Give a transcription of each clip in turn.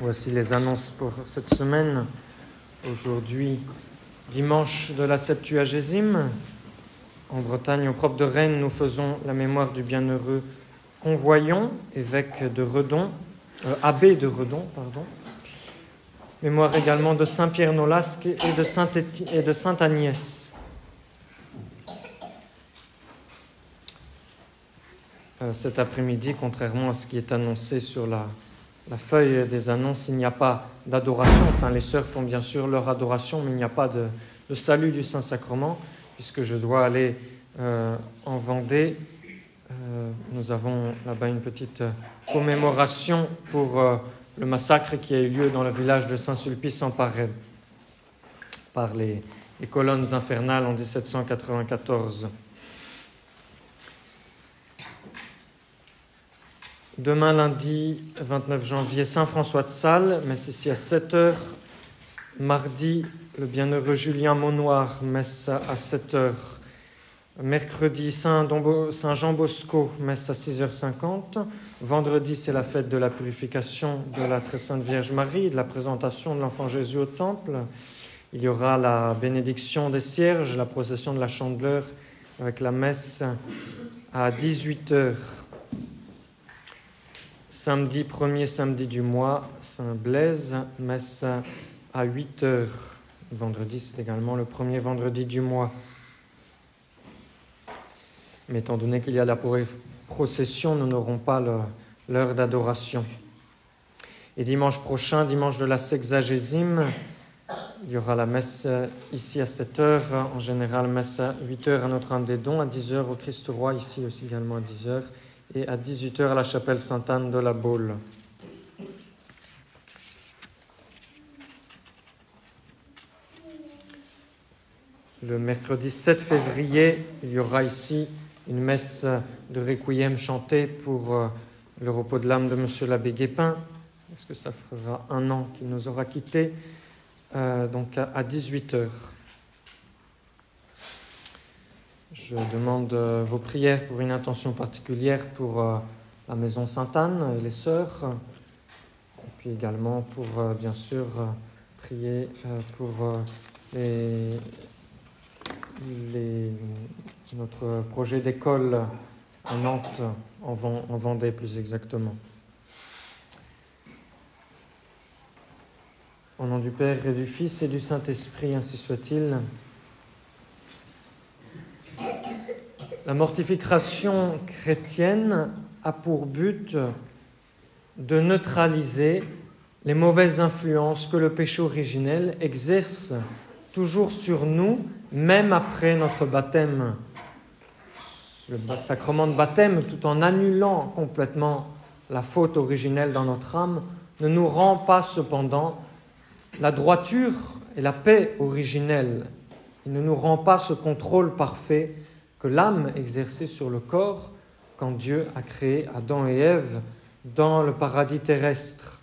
Voici les annonces pour cette semaine. Aujourd'hui, dimanche de la Septuagésime. En Bretagne, au propre de Rennes, nous faisons la mémoire du bienheureux Convoyant, évêque de Redon, euh, abbé de Redon, pardon. Mémoire également de Saint-Pierre Nolasque et de Sainte Agnès. Euh, cet après-midi, contrairement à ce qui est annoncé sur la, la feuille des annonces, il n'y a pas d'adoration. Enfin, les sœurs font bien sûr leur adoration, mais il n'y a pas de, salut du Saint-Sacrement, puisque je dois aller euh, en Vendée. Euh, nous avons là-bas une petite commémoration pour le massacre qui a eu lieu dans le village de Saint-Sulpice en Parade par les colonnes infernales en 1794. Demain, lundi 29 janvier, Saint-François de Sales, messe ici à 7 h Mardi, le bienheureux Julien Monoir, messe à 7 h Mercredi, Saint-Jean Bosco, messe à 6h50. Vendredi, c'est la fête de la purification de la Très Sainte Vierge Marie de la présentation de l'Enfant Jésus au Temple. Il y aura la bénédiction des cierges, la procession de la chandeleur avec la messe à 18h. Samedi, premier samedi du mois, Saint-Blaise, messe à 8 heures. Vendredi, c'est également le premier vendredi du mois. Mais étant donné qu'il y a la procession, nous n'aurons pas l'heure d'adoration. Et dimanche prochain, dimanche de la sexagésime, il y aura la messe ici à 7 heures, en général messe à 8 heures à Notre-Dame des Dons, à 10 heures au Christ-Roi, ici aussi également à 10 heures et à 18h à la chapelle Sainte-Anne de la Baule. Le mercredi 7 février, il y aura ici une messe de requiem chantée pour euh, le repos de l'âme de M. l'abbé Guépin, parce que ça fera un an qu'il nous aura quittés, euh, donc à 18h. Je demande euh, vos prières pour une intention particulière pour euh, la maison Sainte-Anne et les sœurs, et puis également pour, euh, bien sûr, prier pour les, notre projet d'école à Nantes, en Vendée plus exactement. Au nom du Père et du Fils et du Saint-Esprit, ainsi soit-il. La mortification chrétienne a pour but de neutraliser les mauvaises influences que le péché originel exerce toujours sur nous, même après notre baptême. Le sacrement de baptême, tout en annulant complètement la faute originelle dans notre âme, ne nous rend pas cependant la droiture et la paix originelle. Il ne nous rend pas ce contrôle parfait que l'âme exerçait sur le corps quand Dieu a créé Adam et Ève dans le paradis terrestre.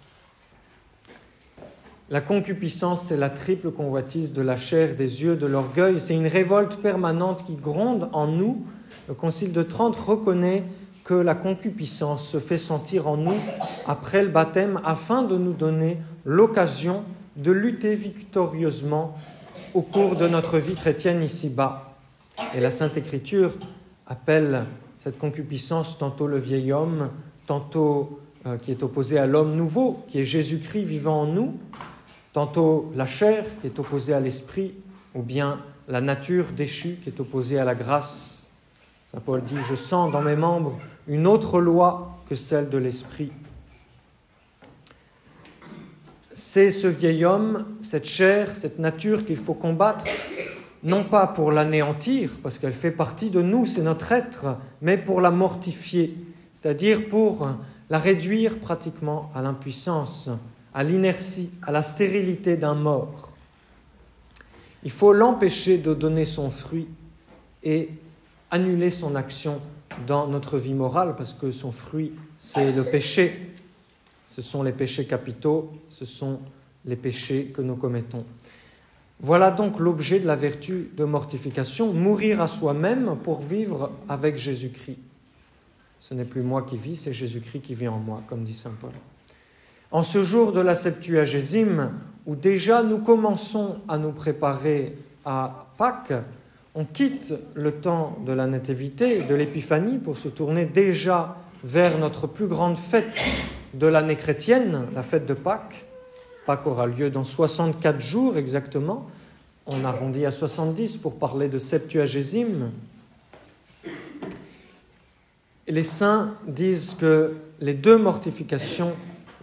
La concupiscence, c'est la triple convoitise de la chair, des yeux, de l'orgueil. C'est une révolte permanente qui gronde en nous. Le Concile de Trente reconnaît que la concupiscence se fait sentir en nous après le baptême afin de nous donner l'occasion de lutter victorieusement au cours de notre vie chrétienne ici-bas. Et la Sainte Écriture appelle cette concupiscence tantôt le vieil homme, tantôt euh, qui est opposé à l'homme nouveau, qui est Jésus-Christ vivant en nous, tantôt la chair qui est opposée à l'esprit, ou bien la nature déchue qui est opposée à la grâce. Saint Paul dit, je sens dans mes membres une autre loi que celle de l'esprit. C'est ce vieil homme, cette chair, cette nature qu'il faut combattre non pas pour l'anéantir, parce qu'elle fait partie de nous, c'est notre être, mais pour la mortifier, c'est-à-dire pour la réduire pratiquement à l'impuissance, à l'inertie, à la stérilité d'un mort. Il faut l'empêcher de donner son fruit et annuler son action dans notre vie morale, parce que son fruit, c'est le péché. Ce sont les péchés capitaux, ce sont les péchés que nous commettons. Voilà donc l'objet de la vertu de mortification, mourir à soi-même pour vivre avec Jésus-Christ. Ce n'est plus moi qui vis, c'est Jésus-Christ qui vit en moi, comme dit Saint Paul. En ce jour de la Septuagésime, où déjà nous commençons à nous préparer à Pâques, on quitte le temps de la Nativité, de l'Épiphanie, pour se tourner déjà vers notre plus grande fête de l'année chrétienne, la fête de Pâques. Pâques aura lieu dans 64 jours exactement. On arrondit à 70 pour parler de Septuagésime. Les saints disent que les deux mortifications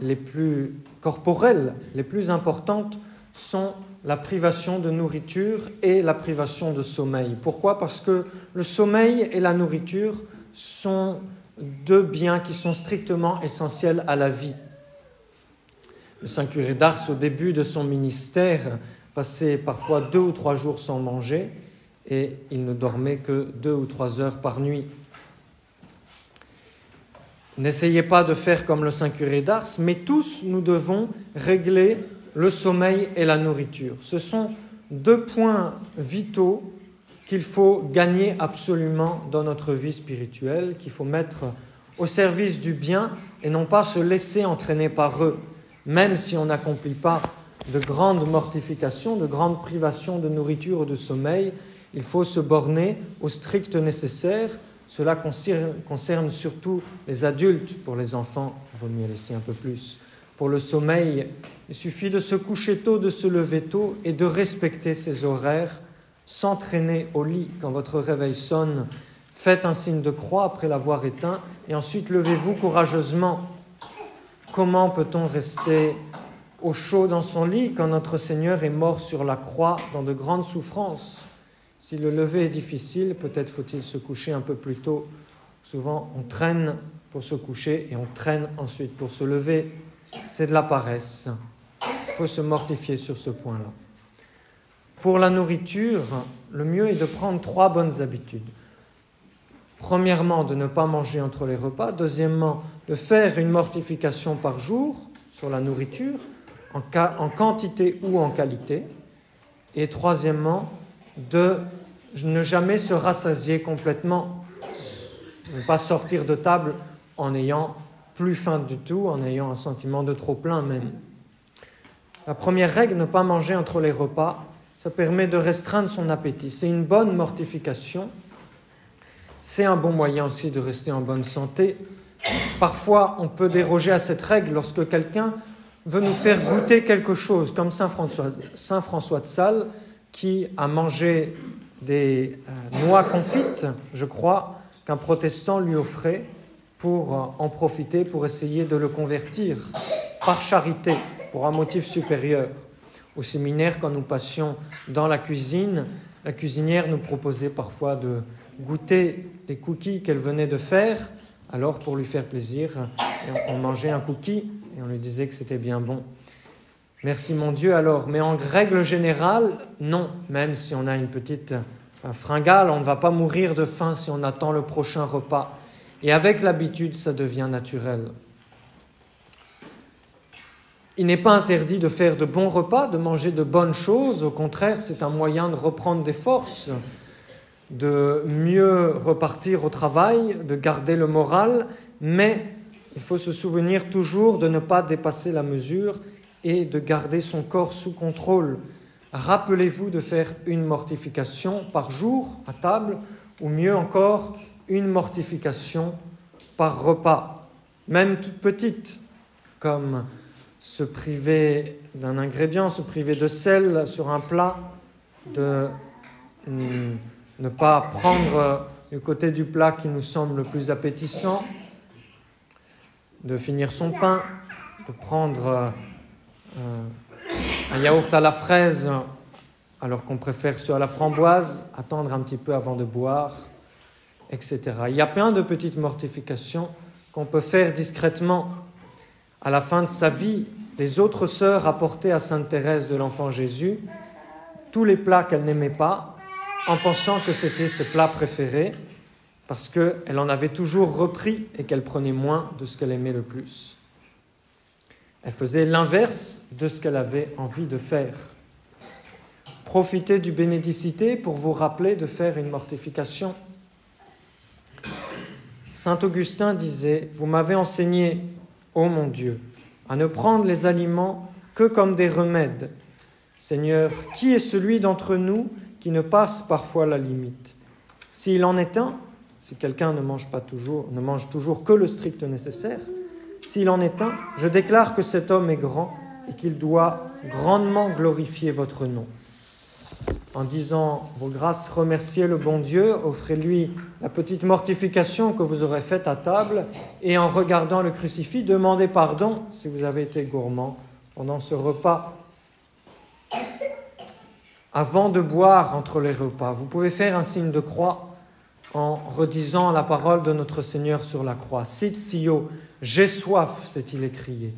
les plus corporelles, les plus importantes, sont la privation de nourriture et la privation de sommeil. Pourquoi? Parce que le sommeil et la nourriture sont deux biens qui sont strictement essentiels à la vie. Le Saint curé d'Ars, au début de son ministère, passait parfois deux ou trois jours sans manger et il ne dormait que deux ou trois heures par nuit. N'essayez pas de faire comme le Saint curé d'Ars, mais tous nous devons régler le sommeil et la nourriture. Ce sont deux points vitaux qu'il faut gagner absolument dans notre vie spirituelle, qu'il faut mettre au service du bien et non pas se laisser entraîner par eux, même si on n'accomplit pas de grandes mortifications, de grandes privations de nourriture ou de sommeil, il faut se borner au strict nécessaire. Cela concerne surtout les adultes. Pour les enfants, il vaut mieux laisser un peu plus. Pour le sommeil, il suffit de se coucher tôt, de se lever tôt et de respecter ses horaires, s'entraîner au lit quand votre réveil sonne. Faites un signe de croix après l'avoir éteint et ensuite levez-vous courageusement. Comment peut-on rester au chaud dans son lit quand notre Seigneur est mort sur la croix dans de grandes souffrances? Si le lever est difficile, peut-être faut-il se coucher un peu plus tôt. Souvent, on traîne pour se coucher et on traîne ensuite pour se lever. C'est de la paresse. Il faut se mortifier sur ce point-là. Pour la nourriture, le mieux est de prendre trois bonnes habitudes. Premièrement, de ne pas manger entre les repas. Deuxièmement, de faire une mortification par jour sur la nourriture, en, quantité ou en qualité. Et troisièmement, de ne jamais se rassasier complètement, ne pas sortir de table en ayant plus faim du tout, en ayant un sentiment de trop plein même. La première règle, ne pas manger entre les repas, ça permet de restreindre son appétit. C'est une bonne mortification. C'est un bon moyen aussi de rester en bonne santé. Parfois, on peut déroger à cette règle lorsque quelqu'un veut nous faire goûter quelque chose, comme Saint François, de Sales, qui a mangé des euh, noix confites, je crois, qu'un protestant lui offrait pour euh, en profiter, pour essayer de le convertir par charité pour un motif supérieur. Au séminaire, quand nous passions dans la cuisine, la cuisinière nous proposait parfois de goûter les cookies qu'elle venait de faire. Alors, pour lui faire plaisir, on mangeait un cookie et on lui disait que c'était bien bon. Merci mon Dieu alors. Mais en règle générale, non. Même si on a une petite fringale, on ne va pas mourir de faim si on attend le prochain repas. Et avec l'habitude, ça devient naturel. Il n'est pas interdit de faire de bons repas, de manger de bonnes choses. Au contraire, c'est un moyen de reprendre des forces, de mieux repartir au travail, de garder le moral. Mais il faut se souvenir toujours de ne pas dépasser la mesure et de garder son corps sous contrôle. Rappelez-vous de faire une mortification par jour à table, ou mieux encore, une mortification par repas, même toute petite, comme se priver d'un ingrédient, se priver de sel sur un plat, de ne pas prendre du côté du plat qui nous semble le plus appétissant, de finir son pain, de prendre euh, un yaourt à la fraise alors qu'on préfère ceux à la framboise, attendre un petit peu avant de boire, etc. Il y a plein de petites mortifications qu'on peut faire discrètement à la fin de sa vie, les autres sœurs apportaient à Sainte Thérèse de l'Enfant Jésus tous les plats qu'elle n'aimait pas, en pensant que c'était ses plats préférés, parce qu'elle en avait toujours repris et qu'elle prenait moins de ce qu'elle aimait le plus. Elle faisait l'inverse de ce qu'elle avait envie de faire. Profitez du bénédicité pour vous rappeler de faire une mortification. Saint Augustin disait, Vous m'avez enseigné ô mon Dieu, à ne prendre les aliments que comme des remèdes. Seigneur, qui est celui d'entre nous qui ne passe parfois la limite? S'il en est un, si quelqu'un ne mange pas toujours, ne mange toujours que le strict nécessaire, s'il en est un, je déclare que cet homme est grand et qu'il doit grandement glorifier votre nom. En disant vos grâces, remerciez le bon Dieu, offrez-lui la petite mortification que vous aurez faite à table, et en regardant le crucifix, demandez pardon si vous avez été gourmand pendant ce repas. Avant de boire entre les repas, vous pouvez faire un signe de croix en redisant la parole de notre Seigneur sur la croix. Sit sio, j'ai soif, s'est-il écrié,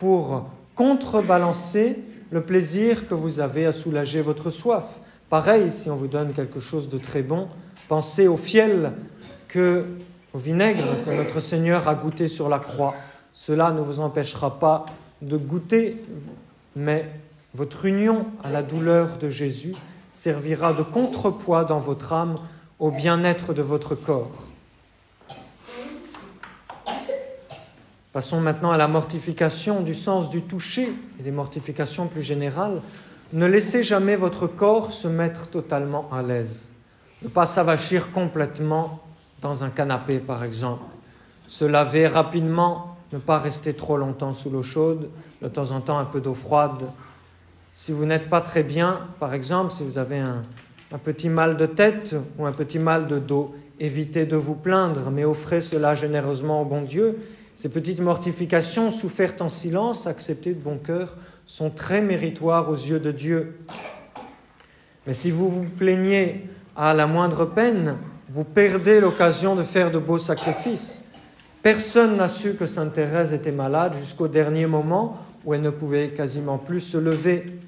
pour contrebalancer le plaisir que vous avez à soulager votre soif. Pareil, si on vous donne quelque chose de très bon, pensez au fiel que, au vinaigre que notre Seigneur a goûté sur la croix. Cela ne vous empêchera pas de goûter, mais votre union à la douleur de Jésus servira de contrepoids dans votre âme au bien-être de votre corps. Passons maintenant à la mortification du sens du toucher et des mortifications plus générales. Ne laissez jamais votre corps se mettre totalement à l'aise. Ne pas s'avachir complètement dans un canapé, par exemple. Se laver rapidement, ne pas rester trop longtemps sous l'eau chaude, de temps en temps un peu d'eau froide. Si vous n'êtes pas très bien, par exemple, si vous avez un, un petit mal de tête ou un petit mal de dos, évitez de vous plaindre, mais offrez cela généreusement au bon Dieu. Ces petites mortifications souffertes en silence, acceptées de bon cœur, sont très méritoires aux yeux de Dieu. Mais si vous vous plaignez à la moindre peine, vous perdez l'occasion de faire de beaux sacrifices. Personne n'a su que Sainte Thérèse était malade jusqu'au dernier moment où elle ne pouvait quasiment plus se lever.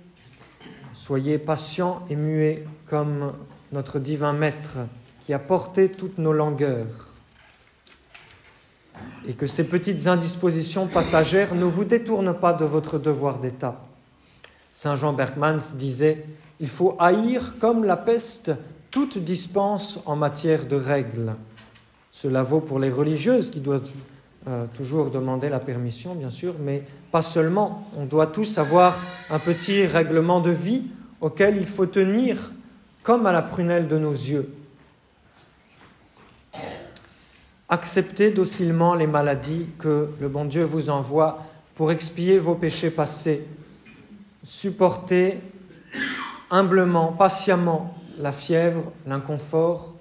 Soyez patients et muets comme notre divin Maître qui a porté toutes nos langueurs. Et que ces petites indispositions passagères ne vous détournent pas de votre devoir d'État. Saint Jean Bergmans disait Il faut haïr comme la peste toute dispense en matière de règles. Cela vaut pour les religieuses qui doivent euh, toujours demander la permission, bien sûr, mais pas seulement. On doit tous avoir un petit règlement de vie auquel il faut tenir comme à la prunelle de nos yeux. Acceptez docilement les maladies que le bon Dieu vous envoie pour expier vos péchés passés. Supportez humblement, patiemment la fièvre, l'inconfort.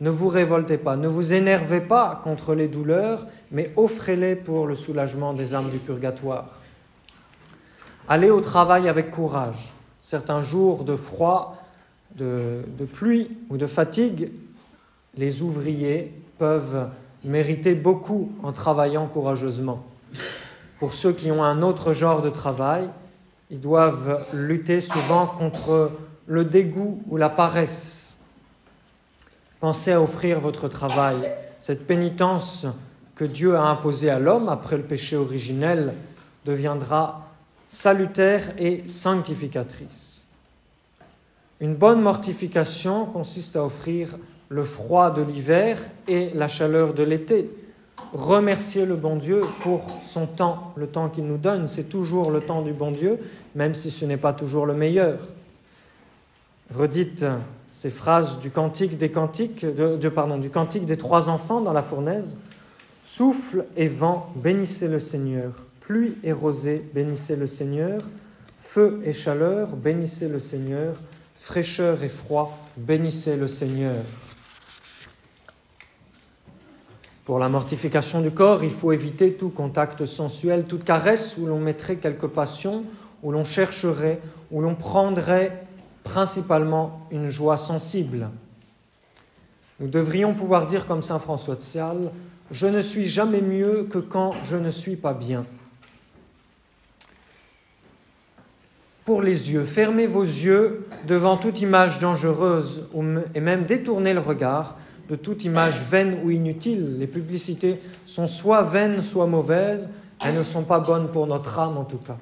Ne vous révoltez pas, ne vous énervez pas contre les douleurs, mais offrez-les pour le soulagement des âmes du purgatoire. Allez au travail avec courage. Certains jours de froid, de, pluie ou de fatigue, les ouvriers peuvent mériter beaucoup en travaillant courageusement. Pour ceux qui ont un autre genre de travail, ils doivent lutter souvent contre le dégoût ou la paresse. Pensez à offrir votre travail, cette pénitence que Dieu a imposée à l'homme après le péché originel deviendra salutaire et sanctificatrice. Une bonne mortification consiste à offrir le froid de l'hiver et la chaleur de l'été. Remercier le bon Dieu pour son temps, le temps qu'il nous donne. C'est toujours le temps du bon Dieu, même si ce n'est pas toujours le meilleur. Redites ces phrases du cantique des cantiques, pardon, du cantique des trois enfants dans la fournaise. Souffle et vent, bénissez le Seigneur. Pluie et rosée, bénissez le Seigneur. Feu et chaleur, bénissez le Seigneur fraîcheur et froid, bénissez le Seigneur. Pour la mortification du corps, il faut éviter tout contact sensuel, toute caresse où l'on mettrait quelque passion, où l'on chercherait, où l'on prendrait principalement une joie sensible. Nous devrions pouvoir dire comme Saint François de Sales, je ne suis jamais mieux que quand je ne suis pas bien. pour les yeux. Fermez vos yeux devant toute image dangereuse et même détournez le regard de toute image vaine ou inutile. Les publicités sont soit vaines, soit mauvaises. Elles ne sont pas bonnes pour notre âme en tout cas.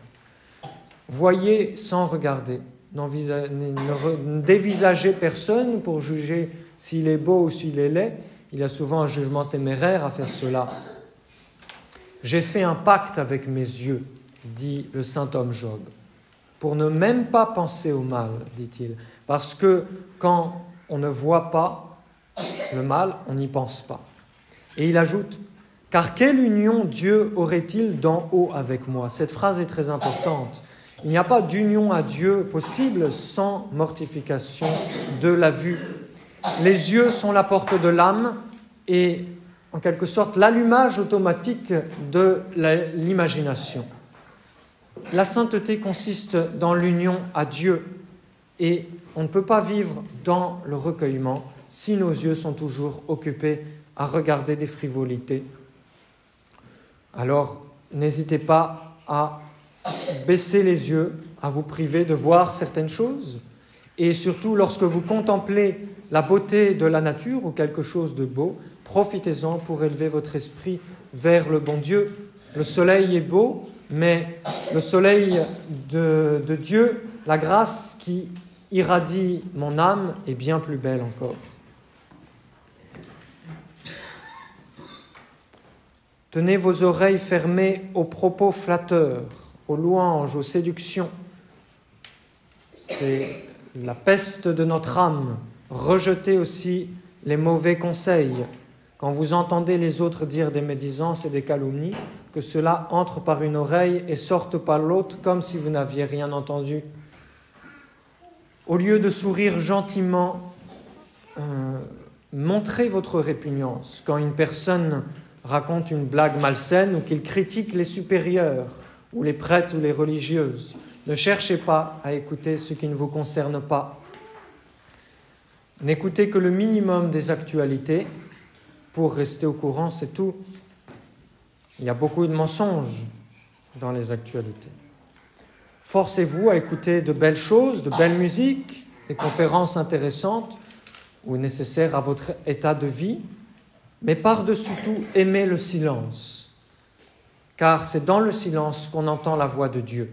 Voyez sans regarder. Ne dévisagez personne pour juger s'il est beau ou s'il est laid. Il y a souvent un jugement téméraire à faire cela. J'ai fait un pacte avec mes yeux, dit le saint homme Job, pour ne même pas penser au mal, dit-il, parce que quand on ne voit pas le mal, on n'y pense pas. Et il ajoute, car quelle union Dieu aurait-il d'en haut avec moi? Cette phrase est très importante. Il n'y a pas d'union à Dieu possible sans mortification de la vue. Les yeux sont la porte de l'âme et en quelque sorte l'allumage automatique de l'imagination. La sainteté consiste dans l'union à Dieu et on ne peut pas vivre dans le recueillement si nos yeux sont toujours occupés à regarder des frivolités. Alors n'hésitez pas à baisser les yeux, à vous priver de voir certaines choses. Et surtout, lorsque vous contemplez la beauté de la nature ou quelque chose de beau, profitez-en pour élever votre esprit vers le bon Dieu. Le soleil est beau, mais le soleil de, Dieu, la grâce qui irradie mon âme, est bien plus belle encore. Tenez vos oreilles fermées aux propos flatteurs aux louanges, aux séductions. C'est la peste de notre âme. Rejetez aussi les mauvais conseils. Quand vous entendez les autres dire des médisances et des calomnies, que cela entre par une oreille et sorte par l'autre comme si vous n'aviez rien entendu. Au lieu de sourire gentiment, euh, montrez votre répugnance quand une personne raconte une blague malsaine ou qu'il critique les supérieurs ou les prêtres ou les religieuses. Ne cherchez pas à écouter ce qui ne vous concerne pas. N'écoutez que le minimum des actualités pour rester au courant, c'est tout. Il y a beaucoup de mensonges dans les actualités. Forcez-vous à écouter de belles choses, de belles musiques, des conférences intéressantes ou nécessaires à votre état de vie, mais par-dessus tout, aimez le silence car c'est dans le silence qu'on entend la voix de Dieu.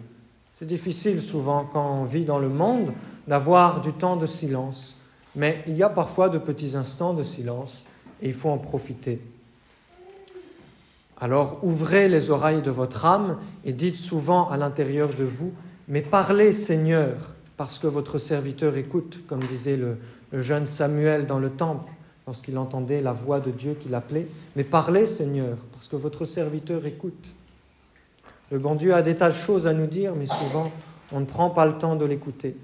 C'est difficile souvent quand on vit dans le monde d'avoir du temps de silence, mais il y a parfois de petits instants de silence et il faut en profiter. Alors ouvrez les oreilles de votre âme et dites souvent à l'intérieur de vous, mais parlez Seigneur, parce que votre serviteur écoute, comme disait le, jeune Samuel dans le temple lorsqu'il entendait la voix de Dieu qui l'appelait. Mais parlez Seigneur, parce que votre serviteur écoute. Le bon Dieu a des tas de choses à nous dire, mais souvent on ne prend pas le temps de l'écouter.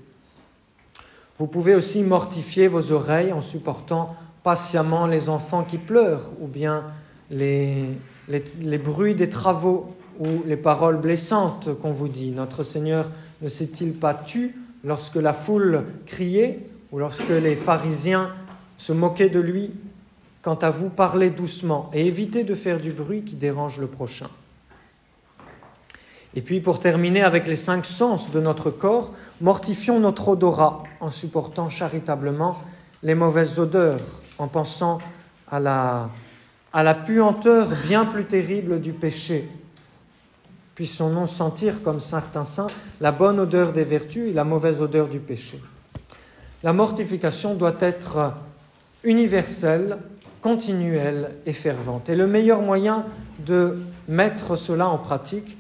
Vous pouvez aussi mortifier vos oreilles en supportant patiemment les enfants qui pleurent, ou bien les, les, bruits des travaux, ou les paroles blessantes qu'on vous dit. Notre Seigneur ne s'est-il pas tu lorsque la foule criait, ou lorsque les pharisiens se moquaient de lui Quant à vous, parlez doucement et évitez de faire du bruit qui dérange le prochain. Et puis pour terminer avec les cinq sens de notre corps, mortifions notre odorat en supportant charitablement les mauvaises odeurs, en pensant à la, à la puanteur bien plus terrible du péché. Puissons-nous sentir, comme certains saints, la bonne odeur des vertus et la mauvaise odeur du péché. La mortification doit être universelle, continuelle et fervente. Et le meilleur moyen de mettre cela en pratique,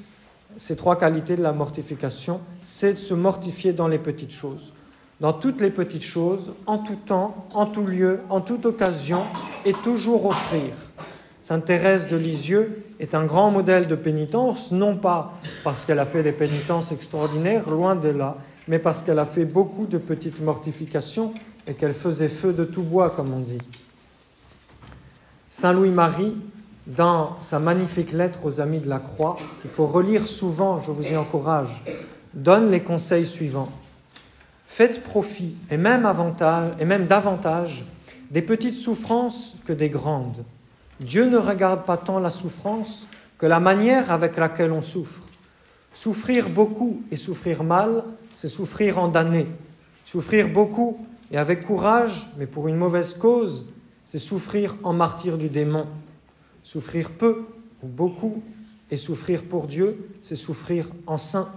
ces trois qualités de la mortification, c'est de se mortifier dans les petites choses. Dans toutes les petites choses, en tout temps, en tout lieu, en toute occasion, et toujours offrir. Sainte Thérèse de Lisieux est un grand modèle de pénitence, non pas parce qu'elle a fait des pénitences extraordinaires, loin de là, mais parce qu'elle a fait beaucoup de petites mortifications et qu'elle faisait feu de tout bois, comme on dit. Saint Louis-Marie dans sa magnifique lettre aux Amis de la Croix, qu'il faut relire souvent, je vous y encourage, donne les conseils suivants. Faites profit, et même, avantage, et même davantage, des petites souffrances que des grandes. Dieu ne regarde pas tant la souffrance que la manière avec laquelle on souffre. Souffrir beaucoup et souffrir mal, c'est souffrir en damné. Souffrir beaucoup et avec courage, mais pour une mauvaise cause, c'est souffrir en martyr du démon. Souffrir peu ou beaucoup et souffrir pour Dieu, c'est souffrir en saint.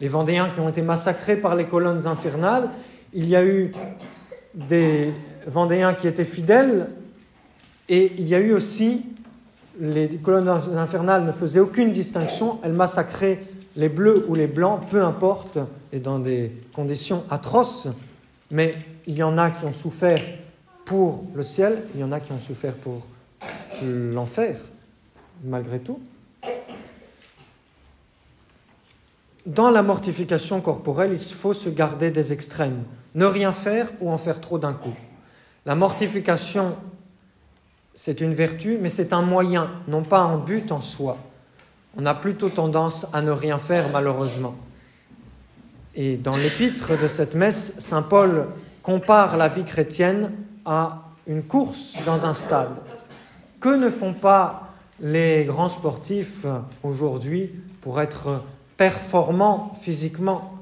Les Vendéens qui ont été massacrés par les colonnes infernales, il y a eu des Vendéens qui étaient fidèles et il y a eu aussi les colonnes infernales ne faisaient aucune distinction, elles massacraient les bleus ou les blancs, peu importe, et dans des conditions atroces, mais il y en a qui ont souffert pour le ciel, il y en a qui ont souffert pour l'enfer, malgré tout. Dans la mortification corporelle, il faut se garder des extrêmes, ne rien faire ou en faire trop d'un coup. La mortification, c'est une vertu, mais c'est un moyen, non pas un but en soi. On a plutôt tendance à ne rien faire, malheureusement. Et dans l'épître de cette messe, Saint Paul compare la vie chrétienne à une course dans un stade. Que ne font pas les grands sportifs aujourd'hui pour être performants physiquement?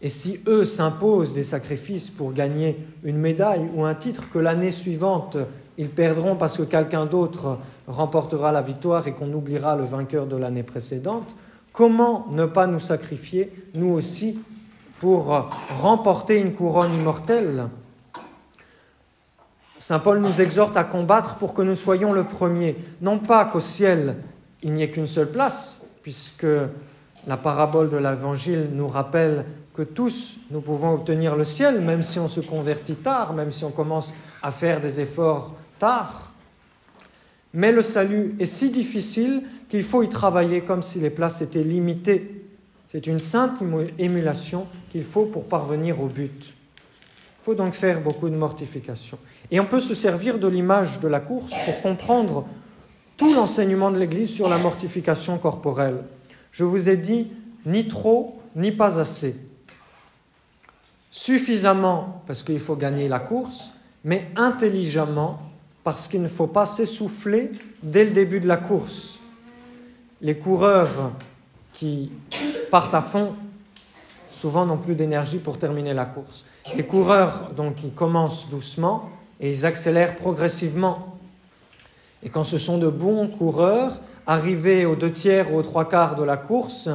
Et si eux s'imposent des sacrifices pour gagner une médaille ou un titre que l'année suivante ils perdront parce que quelqu'un d'autre remportera la victoire et qu'on oubliera le vainqueur de l'année précédente, comment ne pas nous sacrifier, nous aussi, pour remporter une couronne immortelle Saint Paul nous exhorte à combattre pour que nous soyons le premier. Non pas qu'au ciel, il n'y ait qu'une seule place, puisque la parabole de l'Évangile nous rappelle que tous nous pouvons obtenir le ciel, même si on se convertit tard, même si on commence à faire des efforts tard. Mais le salut est si difficile qu'il faut y travailler comme si les places étaient limitées. C'est une sainte émulation qu'il faut pour parvenir au but. Il faut donc faire beaucoup de mortification. Et on peut se servir de l'image de la course pour comprendre tout l'enseignement de l'Église sur la mortification corporelle. Je vous ai dit ni trop, ni pas assez. Suffisamment parce qu'il faut gagner la course, mais intelligemment parce qu'il ne faut pas s'essouffler dès le début de la course. Les coureurs qui partent à fond souvent n'ont plus d'énergie pour terminer la course. Les coureurs donc qui commencent doucement et ils accélèrent progressivement. Et quand ce sont de bons coureurs, arrivés aux deux tiers ou aux trois quarts de la course,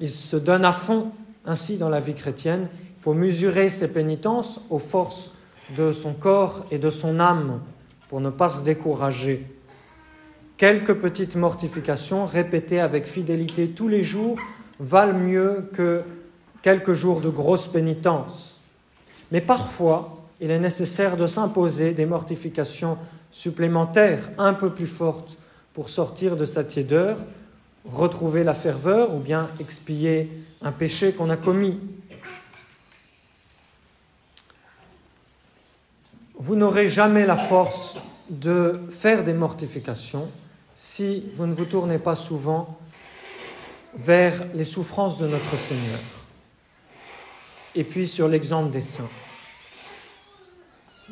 ils se donnent à fond. Ainsi, dans la vie chrétienne, il faut mesurer ses pénitences aux forces de son corps et de son âme pour ne pas se décourager. Quelques petites mortifications répétées avec fidélité tous les jours valent mieux que quelques jours de grosse pénitence. Mais parfois, il est nécessaire de s'imposer des mortifications supplémentaires un peu plus fortes pour sortir de sa tiédeur, retrouver la ferveur ou bien expier un péché qu'on a commis. Vous n'aurez jamais la force de faire des mortifications si vous ne vous tournez pas souvent vers les souffrances de notre Seigneur. Et puis sur l'exemple des saints.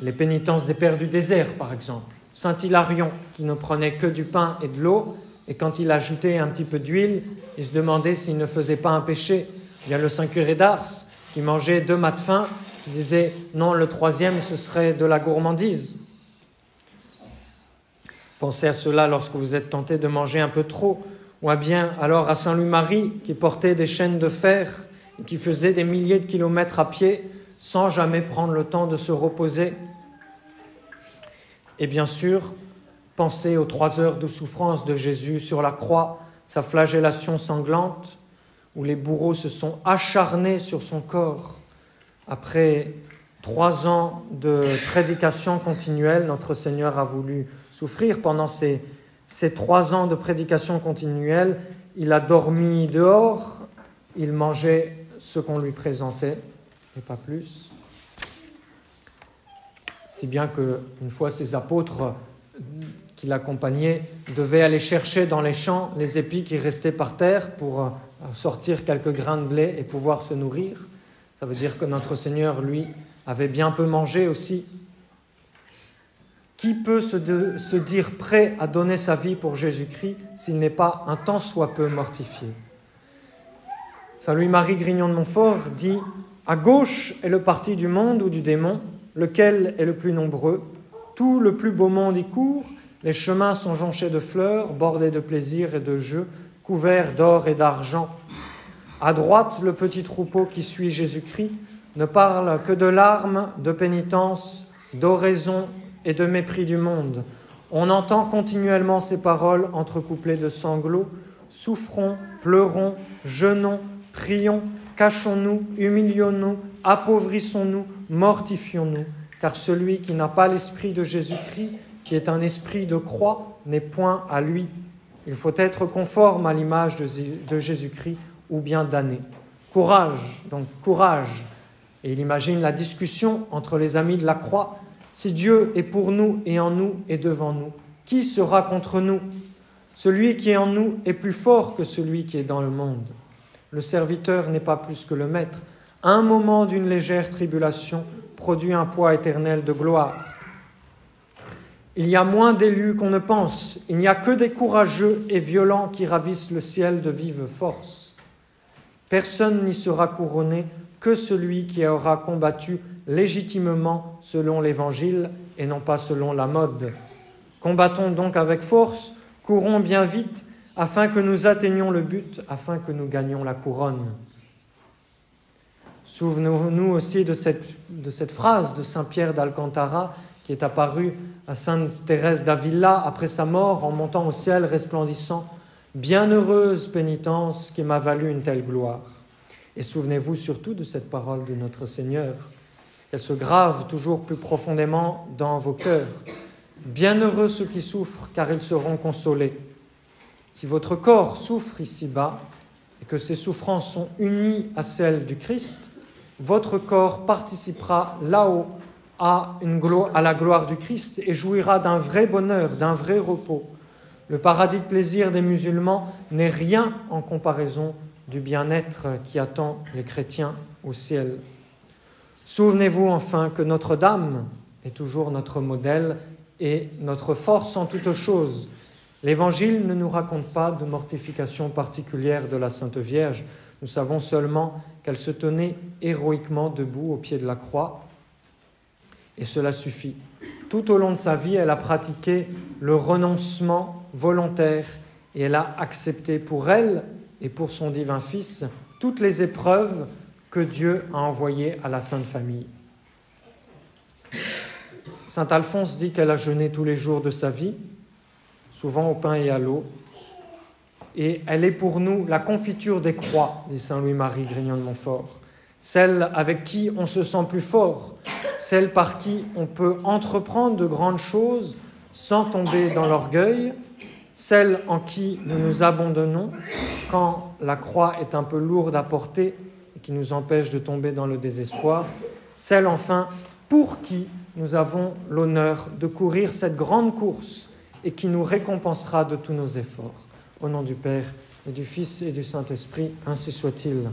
Les pénitences des pères du désert, par exemple. Saint Hilarion, qui ne prenait que du pain et de l'eau, et quand il ajoutait un petit peu d'huile, il se demandait s'il ne faisait pas un péché. Il y a le Saint curé d'Ars, qui mangeait deux mâts de faim, qui disait non, le troisième, ce serait de la gourmandise. Pensez à cela lorsque vous êtes tenté de manger un peu trop, ou bien alors à Saint Louis-Marie, qui portait des chaînes de fer et qui faisait des milliers de kilomètres à pied sans jamais prendre le temps de se reposer. Et bien sûr, pensez aux trois heures de souffrance de Jésus sur la croix, sa flagellation sanglante, où les bourreaux se sont acharnés sur son corps. Après trois ans de prédication continuelle, notre Seigneur a voulu souffrir. Pendant ces, ces trois ans de prédication continuelle, il a dormi dehors, il mangeait ce qu'on lui présentait et pas plus. Si bien qu'une fois ces apôtres qui l'accompagnaient devaient aller chercher dans les champs les épis qui restaient par terre pour sortir quelques grains de blé et pouvoir se nourrir. Ça veut dire que notre Seigneur, lui, avait bien peu mangé aussi. Qui peut se, dire prêt à donner sa vie pour Jésus-Christ s'il n'est pas un tant soit peu mortifié? Saint Louis-Marie Grignon de Montfort dit à gauche est le parti du monde ou du démon, lequel est le plus nombreux? Tout le plus beau monde y court, les chemins sont jonchés de fleurs, bordés de plaisirs et de jeux, couverts d'or et d'argent. À droite, le petit troupeau qui suit Jésus-Christ ne parle que de larmes, de pénitence, d'oraison et de mépris du monde. On entend continuellement ces paroles entrecouplées de sanglots. Souffrons, pleurons, jeûnons, prions, cachons-nous, humilions-nous, appauvrissons-nous, mortifions-nous, car celui qui n'a pas l'esprit de Jésus-Christ, qui est un esprit de croix, n'est point à lui. Il faut être conforme à l'image de Jésus-Christ ou bien damné. Courage, donc courage. Et il imagine la discussion entre les amis de la croix. Si Dieu est pour nous et en nous et devant nous, qui sera contre nous? Celui qui est en nous est plus fort que celui qui est dans le monde. Le serviteur n'est pas plus que le maître. Un moment d'une légère tribulation produit un poids éternel de gloire. Il y a moins d'élus qu'on ne pense. Il n'y a que des courageux et violents qui ravissent le ciel de vive force. Personne n'y sera couronné que celui qui aura combattu légitimement selon l'Évangile et non pas selon la mode. Combattons donc avec force, courons bien vite, afin que nous atteignions le but, afin que nous gagnions la couronne. Souvenons-nous aussi de cette, phrase de Saint Pierre d'Alcantara qui est apparue à Sainte Thérèse d'Avila après sa mort en montant au ciel resplendissant. Bienheureuse pénitence qui m'a valu une telle gloire. Et souvenez-vous surtout de cette parole de notre Seigneur, qu'elle se grave toujours plus profondément dans vos cœurs. Bienheureux ceux qui souffrent, car ils seront consolés. Si votre corps souffre ici-bas et que ces souffrances sont unies à celles du Christ, votre corps participera là-haut à la gloire du Christ et jouira d'un vrai bonheur, d'un vrai repos. Le paradis de plaisir des musulmans n'est rien en comparaison du bien-être qui attend les chrétiens au ciel. Souvenez-vous enfin que Notre-Dame est toujours notre modèle et notre force en toutes choses. L'Évangile ne nous raconte pas de mortification particulière de la Sainte Vierge. Nous savons seulement qu'elle se tenait héroïquement debout au pied de la croix. Et cela suffit. Tout au long de sa vie, elle a pratiqué le renoncement volontaire et elle a accepté pour elle et pour son divin Fils toutes les épreuves que Dieu a envoyées à la Sainte Famille. Saint Alphonse dit qu'elle a jeûné tous les jours de sa vie souvent au pain et à l'eau. Et elle est pour nous la confiture des croix, dit Saint Louis-Marie Grignon de Montfort, celle avec qui on se sent plus fort, celle par qui on peut entreprendre de grandes choses sans tomber dans l'orgueil, celle en qui nous nous abandonnons quand la croix est un peu lourde à porter qui nous empêche de tomber dans le désespoir, celle enfin pour qui nous avons l'honneur de courir cette grande course et qui nous récompensera de tous nos efforts. Au nom du Père et du Fils et du Saint-Esprit, ainsi soit-il.